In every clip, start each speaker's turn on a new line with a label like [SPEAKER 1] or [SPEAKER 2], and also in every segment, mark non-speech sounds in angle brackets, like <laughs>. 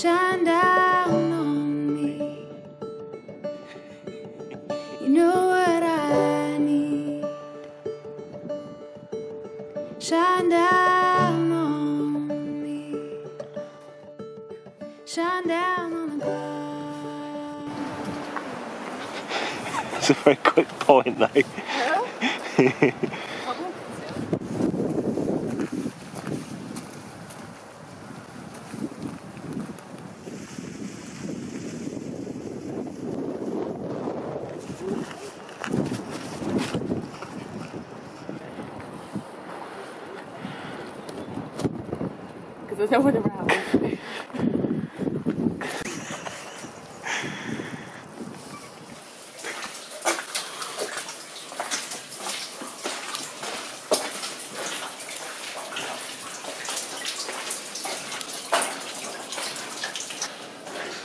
[SPEAKER 1] shine down on me. You know what I need. Shine down on me. Shine down on the
[SPEAKER 2] It's a very quick point, though. <laughs>
[SPEAKER 3] there's no one around.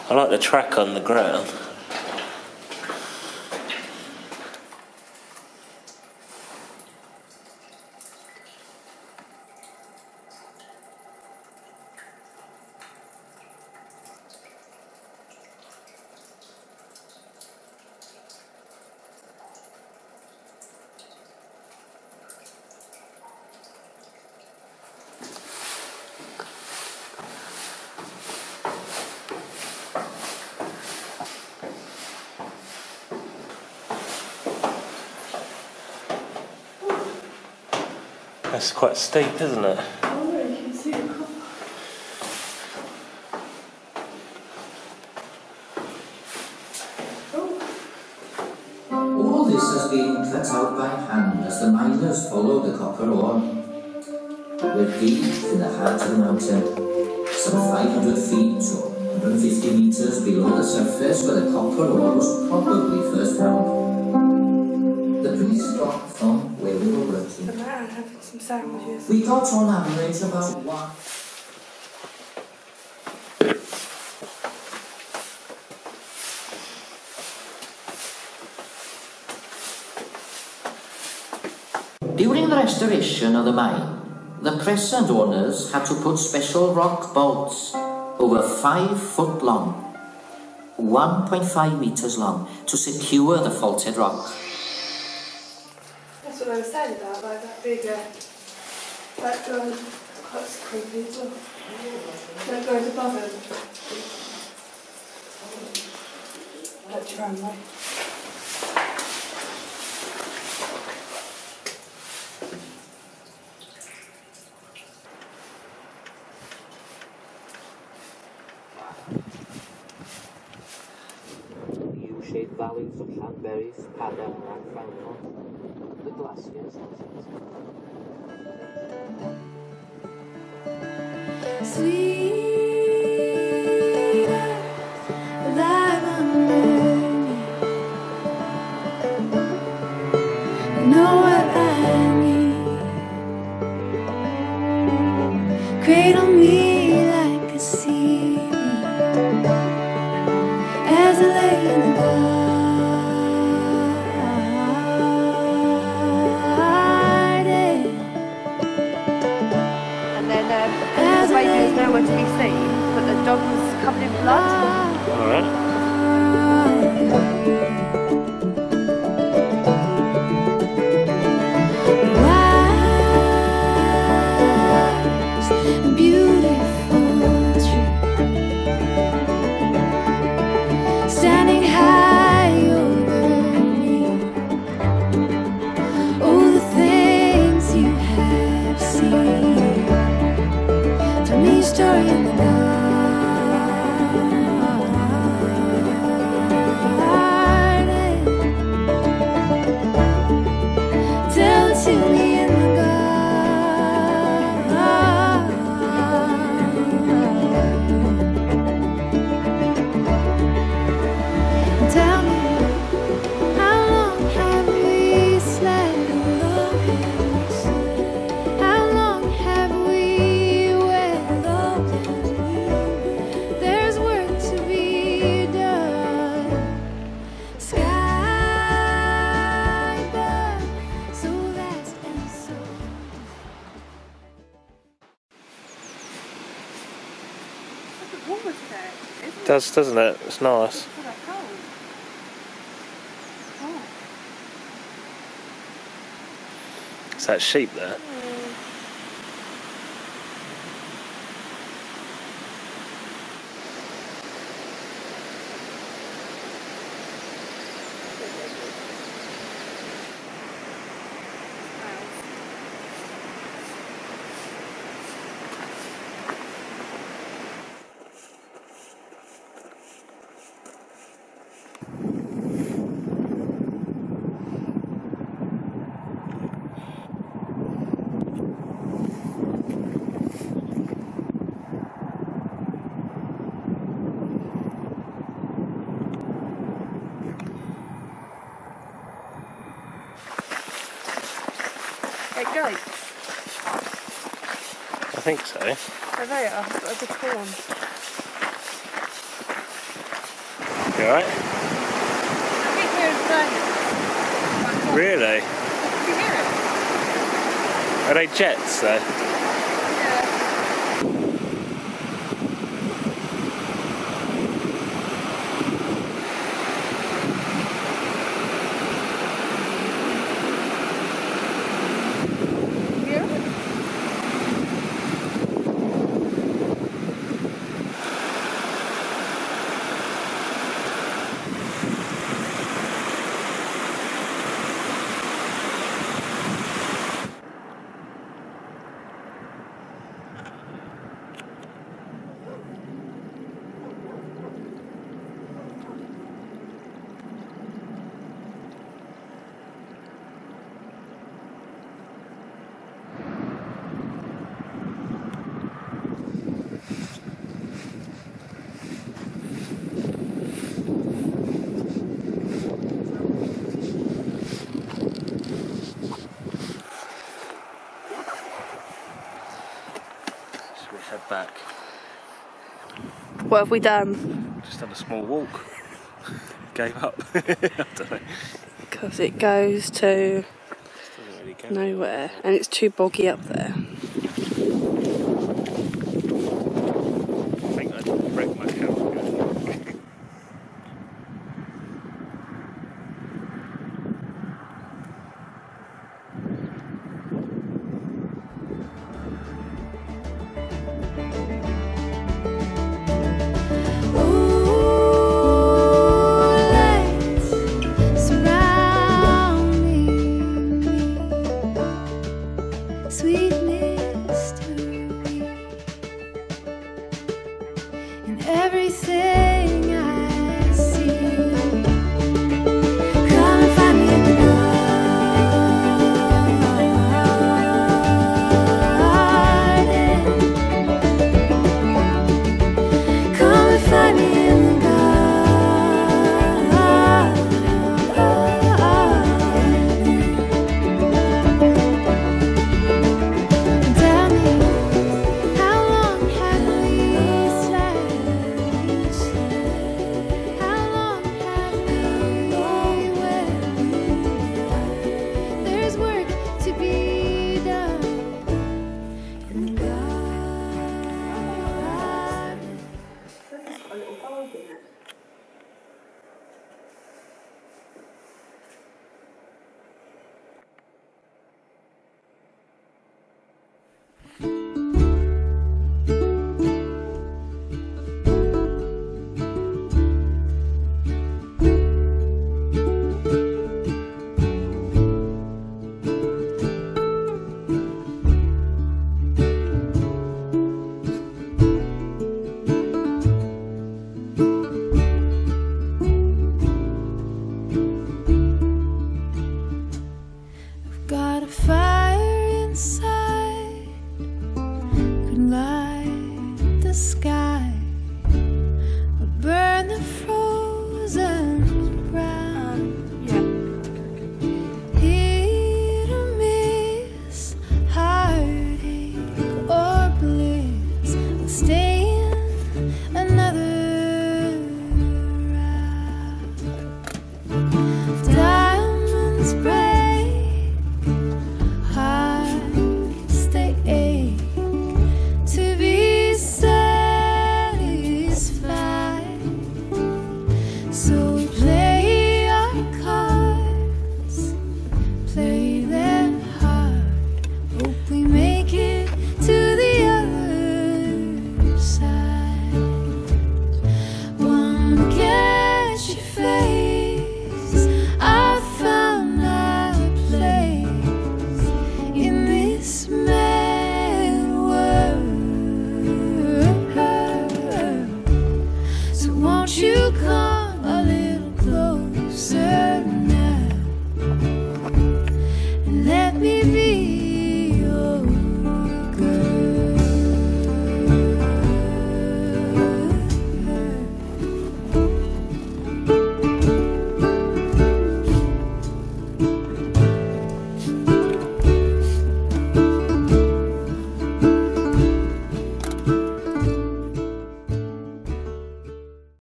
[SPEAKER 2] I like the track on the ground. That's quite steep, isn't it?
[SPEAKER 4] All this has been cut out by hand as the miners follow the copper ore. We're deep in the heart of the mountain, some 500 feet or 150 meters below the surface where the copper ore was probably first found.
[SPEAKER 3] Some sandwiches.
[SPEAKER 4] We got on average about one. During the restoration of the mine, the present owners had to put special rock bolts over five foot long, 1.5 meters long, to secure the faulted rock.
[SPEAKER 3] That's I was saying about, like that big, uh, that that's creepy as well. That goes above him. That tramway.
[SPEAKER 4] U-shaped valleys of Llanberis, Padarn and Ffrancon. The glaciers.
[SPEAKER 1] Sweet warm as. It
[SPEAKER 2] does, doesn't it? It's nice.
[SPEAKER 3] It's that
[SPEAKER 2] sheep there. think so.
[SPEAKER 1] Oh, they are. That's a corn.
[SPEAKER 2] You alright?
[SPEAKER 1] I they?
[SPEAKER 2] Really?
[SPEAKER 1] Did you hear it?
[SPEAKER 2] Are they jets though?
[SPEAKER 1] What have we done?
[SPEAKER 2] Just had a small walk. <laughs> Gave up. <laughs>
[SPEAKER 1] Because it goes to
[SPEAKER 2] really
[SPEAKER 1] nowhere and it's too boggy up there.